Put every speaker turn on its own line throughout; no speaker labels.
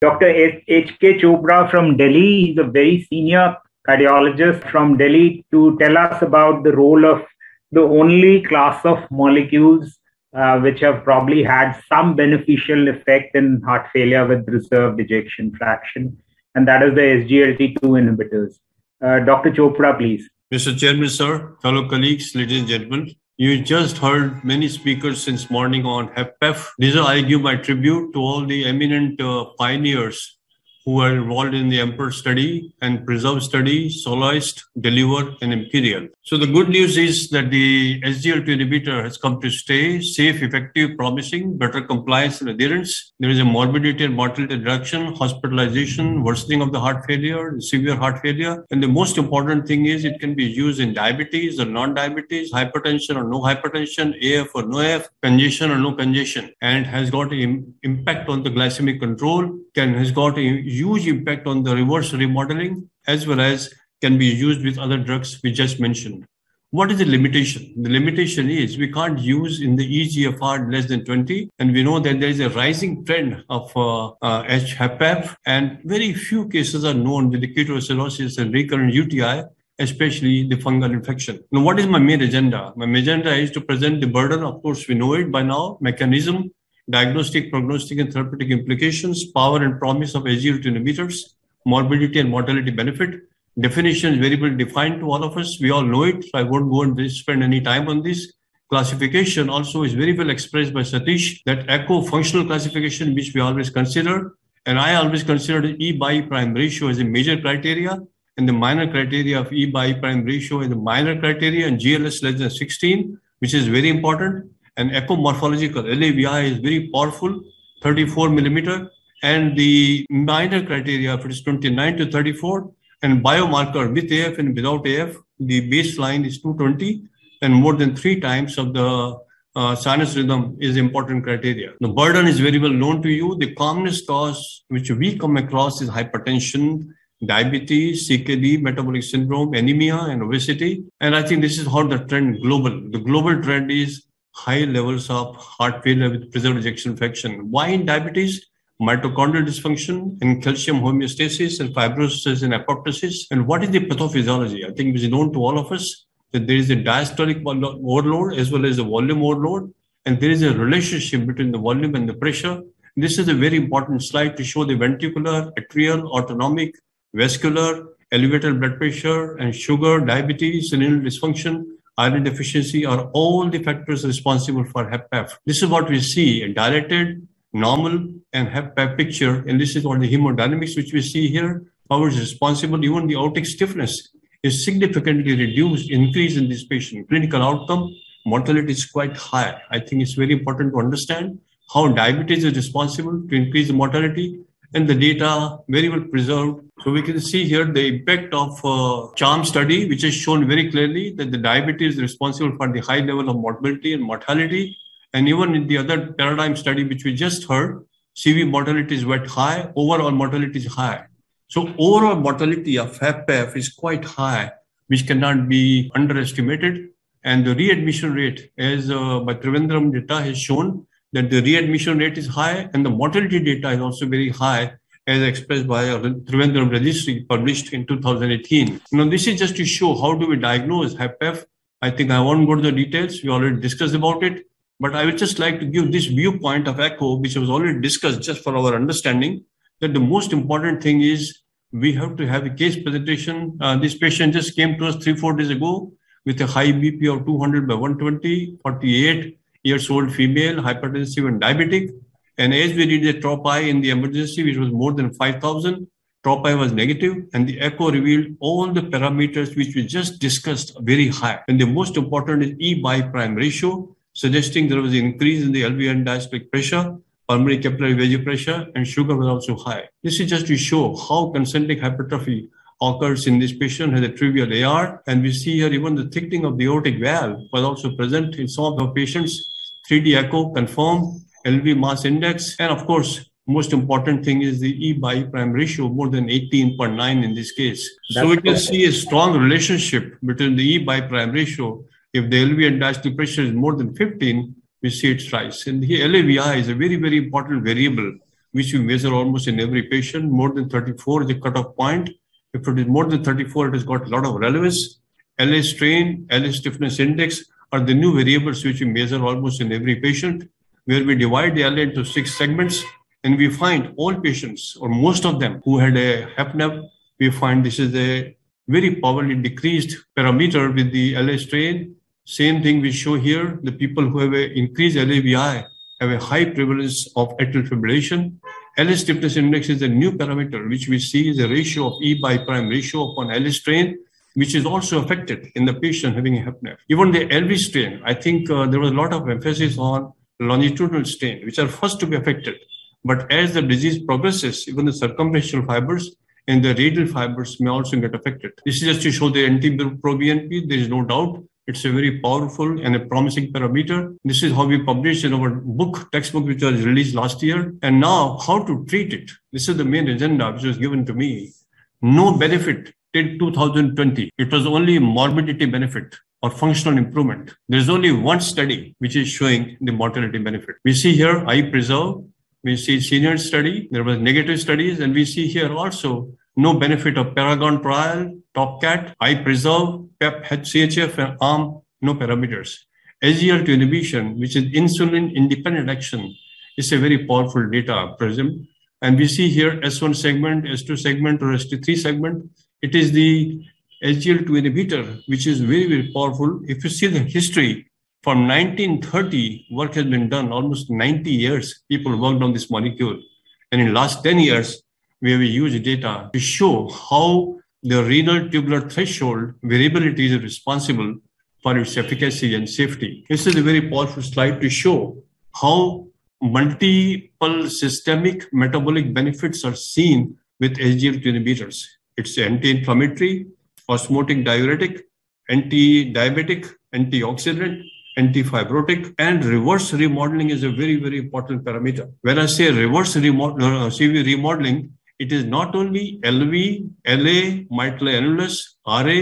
Dr. H.K. Chopra from Delhi. He's a very senior cardiologist from Delhi to tell us about the role of the only class of molecules uh, which have probably had some beneficial effect in heart failure with preserved ejection fraction, and that is the SGLT2 inhibitors. Uh, Dr. Chopra, please.
Mr. Chairman, sir, fellow colleagues, ladies and gentlemen, you just heard many speakers since morning on HFpEF. These are, I give my tribute to all the eminent uh, pioneers who are involved in the Emperor study and Preserve study, Soloist, Deliver, and Emperial. So the good news is that the SGLT inhibitor has come to stay, safe, effective, promising, better compliance and adherence. There is a morbidity and mortality reduction, hospitalization, worsening of the heart failure, severe heart failure. And the most important thing is it can be used in diabetes or non-diabetes, hypertension or no hypertension, AF or no AF, congestion or no congestion, and has got an impact on the glycemic control, can has got a huge impact on the reverse remodeling as well as can be used with other drugs we just mentioned. What is the limitation? The limitation is we can't use in the EGFR less than 20, and we know that there is a rising trend of uh, uh, HFpEF, and very few cases are known with the ketoacidosis and recurrent UTI, especially the fungal infection. Now, what is my main agenda? My main agenda is to present the burden. Of course, we know it by now, mechanism, diagnostic, prognostic, and therapeutic implications, power and promise of SGLT inhibitors, morbidity and mortality benefit. Definition is very well defined to all of us. We all know it, so I won't go and spend any time on this. Classification also is very well expressed by Satish, that echo functional classification, which we always consider. And I always consider the E by E prime ratio as a major criteria and the minor criteria of E by E prime ratio is the minor criteria and GLS less than 16, which is very important and echomorphological LAVI is very powerful, 34 millimeter, and the minor criteria of it is 29 to 34, and biomarker with AF and without AF, the baseline is 220, and more than three times of the uh, sinus rhythm is important criteria. The burden is very well known to you. The commonest cause which we come across is hypertension, diabetes, CKD, metabolic syndrome, anemia, and obesity. And I think this is how the trend global. The global trend is high levels of heart failure with preserved ejection fraction. Why in diabetes? Mitochondrial dysfunction and calcium homeostasis and fibrosis and apoptosis. And what is the pathophysiology? I think it is known to all of us that there is a diastolic overload as well as a volume overload. And there is a relationship between the volume and the pressure. This is a very important slide to show the ventricular, atrial, autonomic, vascular, elevated blood pressure and sugar, diabetes, renal dysfunction, iron deficiency are all the factors responsible for HFpEF. This is what we see, a dilated, normal, and HFpEF picture. And this is what the hemodynamics, which we see here, how is responsible. Even the aortic stiffness is significantly reduced, increase in this patient. Clinical outcome, mortality is quite high. I think it's very important to understand how diabetes is responsible to increase the mortality and the data very well preserved. So we can see here the impact of uh, CHARM study, which has shown very clearly that the diabetes is responsible for the high level of morbidity and mortality. And even in the other paradigm study, which we just heard, CV mortality is quite high, overall mortality is high. So overall mortality of HFpEF is quite high, which cannot be underestimated. And the readmission rate, as uh, by Trivandrum data has shown, that the readmission rate is high and the mortality data is also very high as expressed by a Trivandrum registry published in 2018. Now, this is just to show how do we diagnose HFpEF. I think I won't go to the details. We already discussed about it. But I would just like to give this viewpoint of ECHO, which was already discussed just for our understanding, that the most important thing is we have to have a case presentation. Uh, this patient just came to us three, four days ago with a high BP of 200 by 120, 48 years old female, hypertensive and diabetic. And as we did the TROP-I in the emergency, which was more than 5,000, TROP-I was negative, and the echo revealed all the parameters which we just discussed very high. And the most important is E by prime ratio, suggesting there was an increase in the LV and diastolic pressure, pulmonary capillary wedge pressure, and sugar was also high. This is just to show how concentric hypertrophy occurs in this patient has a trivial AR. And we see here even the thickening of the aortic valve was also present in some of the patients. 3D echo confirmed, LV mass index, and of course, most important thing is the E by E prime ratio, more than 18.9 in this case. That's so we can see a strong relationship between the E by prime ratio. If the LV and diastolic pressure is more than 15, we see its rise. And the LAVI is a very, very important variable which we measure almost in every patient. More than 34 is the cutoff point. If it is more than 34, it has got a lot of relevance. LA strain, LA stiffness index are the new variables which we measure almost in every patient, where we divide the LA into six segments, and we find all patients, or most of them, who had a HFnEF, we find this is a very powerfully decreased parameter with the LA strain. Same thing we show here. The people who have an increased LAVI have a high prevalence of atrial fibrillation. LA stiffness index is a new parameter, which we see is a ratio of E by prime ratio upon LA strain, which is also affected in the patient having a HFnEF. Even the LV strain, I think uh, there was a lot of emphasis on longitudinal strain, which are first to be affected. But as the disease progresses, even the circumferential fibers and the radial fibers may also get affected. This is just to show the NT-proBNP. There is no doubt it's a very powerful and a promising parameter. This is how we published in our book, textbook, which was released last year. And now, how to treat it. This is the main agenda which was given to me. No benefit till 2020. It was only morbidity benefit or functional improvement. There's only one study which is showing the mortality benefit. We see here I-PRESERVE. We see senior study. There was negative studies. And we see here also no benefit of Paragon trial, TopCat, I-PRESERVE, PEP, HCHF, and ARM, no parameters. SGLT inhibition, which is insulin independent action, is a very powerful data prism. And we see here S1 segment, S2 segment, or S3 segment. It is the SGLT2 inhibitor, which is very, very powerful. If you see the history from 1930, work has been done almost 90 years. People worked on this molecule. And in last 10 years, where we use data to show how the renal tubular threshold variability is responsible for its efficacy and safety. This is a very powerful slide to show how multiple systemic metabolic benefits are seen with SGLT inhibitors. It's anti-inflammatory, osmotic diuretic, anti-diabetic, antioxidant, antifibrotic, and reverse remodeling is a very, very important parameter. When I say reverse remod- uh, CV remodeling, it is not only LV, LA, mitral annulus, RA,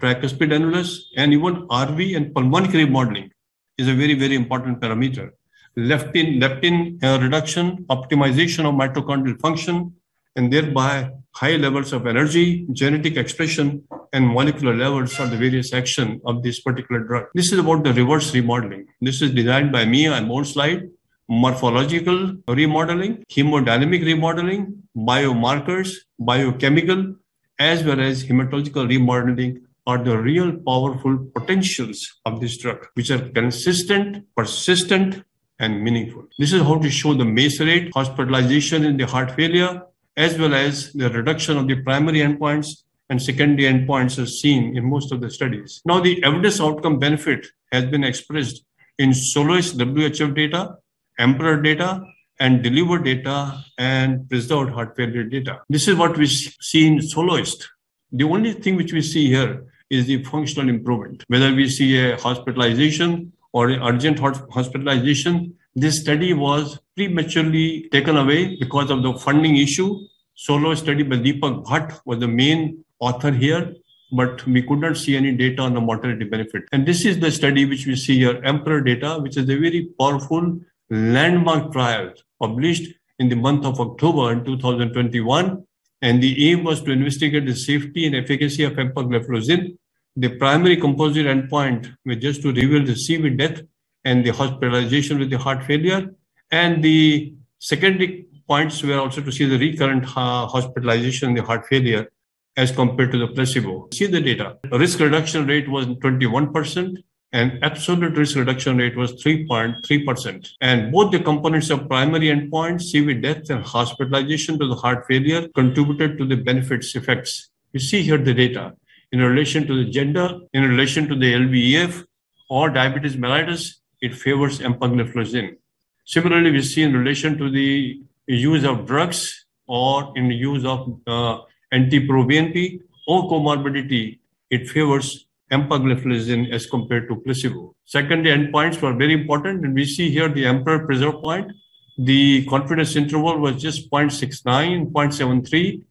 tricuspid annulus, and even RV and pulmonic remodeling is a very, very important parameter. Leptin, leptin uh, reduction, optimization of mitochondrial function, and thereby high levels of energy, genetic expression, and molecular levels are the various action of this particular drug. This is about the reverse remodeling. This is designed by me on one slide morphological remodeling, hemodynamic remodeling, biomarkers, biochemical, as well as hematological remodeling are the real powerful potentials of this drug, which are consistent, persistent, and meaningful. This is how to show the MACE rate, hospitalization in the heart failure, as well as the reduction of the primary endpoints and secondary endpoints as seen in most of the studies. Now, the evidence outcome benefit has been expressed in soloist WHF data emperor data and deliver data and preserved heart failure data. This is what we see in soloist. The only thing which we see here is the functional improvement. Whether we see a hospitalization or an urgent hospitalization, this study was prematurely taken away because of the funding issue. Solo study by Deepak Bhatt was the main author here, but we could not see any data on the mortality benefit. And this is the study which we see here, Emperor data, which is a very powerful landmark trial published in the month of October in 2021. And the aim was to investigate the safety and efficacy of empagliflozin. The primary composite endpoint was just to reveal the CV death and the hospitalization with the heart failure. And the secondary points were also to see the recurrent uh, hospitalization and the heart failure as compared to the placebo. See the data. risk reduction rate was 21% and absolute risk reduction rate was 3.3%. And both the components of primary endpoints, CV death and hospitalization to the heart failure, contributed to the benefits effects. You see here the data in relation to the gender, in relation to the LVEF or diabetes mellitus, it favors empagliflozin. Similarly, we see in relation to the use of drugs or in the use of uh, NT-proBNP or comorbidity, it favors empagliflozin as compared to placebo. Secondary endpoints were very important, and we see here the emperor preserve point. The confidence interval was just 0.69, 0.73,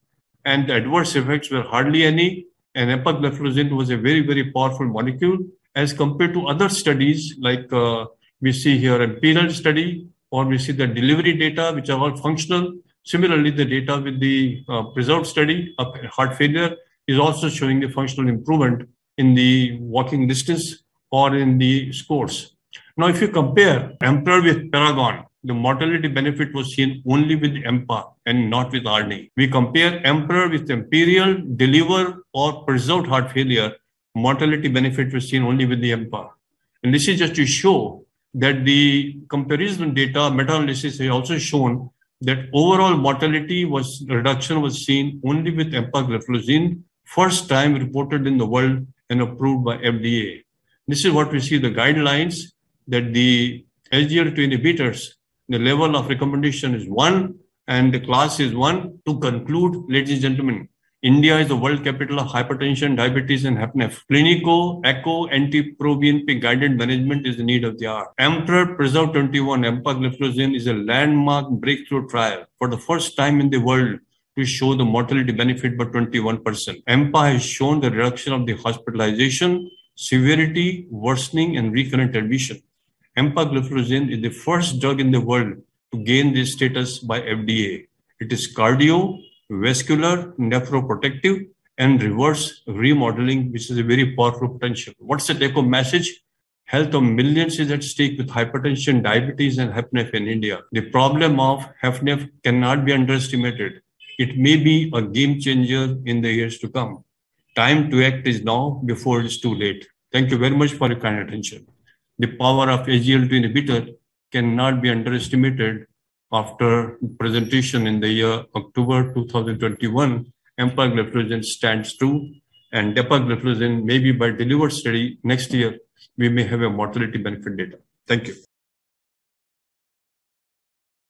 and the adverse effects were hardly any. And empagliflozin was a very, very powerful molecule as compared to other studies like uh, we see here a penal study or we see the delivery data, which are all functional. Similarly, the data with the uh, preserved study of heart failure is also showing the functional improvement in the walking distance or in the scores. Now, if you compare Emperor with Paragon, the mortality benefit was seen only with EMPA and not with ARNI. We compare Emperor with Emperial, Deliver, or Preserved heart failure. Mortality benefit was seen only with the EMPA. And this is just to show that the comparison data meta-analysis has also shown that overall mortality was reduction was seen only with empagliflozin, first time reported in the world and approved by FDA. This is what we see the guidelines that the SGLT2 inhibitors the level of recommendation is one and the class is one. To conclude, ladies and gentlemen, India is the world capital of hypertension, diabetes, and HFnEF. Clinical, echo, NT-proBNP guided management is the need of the hour. Emperor Preserve 21 empagliflozin is a landmark breakthrough trial for the first time in the world to show the mortality benefit by 21%. EMPA has shown the reduction of the hospitalization, severity, worsening, and recurrent admission empagliflozin is the first drug in the world to gain this status by FDA. It is cardiovascular, nephroprotective, and reverse remodeling, which is a very powerful potential. What's the take home message? Health of millions is at stake with hypertension, diabetes, and HFnEF in India. The problem of HFnEF cannot be underestimated. It may be a game changer in the years to come. Time to act is now before it's too late. Thank you very much for your kind attention the power of SGLT2 inhibitor cannot be underestimated after presentation in the year October 2021. Empagliflozin stands true and dapagliflozin maybe by delivered study next year, we may have a mortality benefit data. Thank you.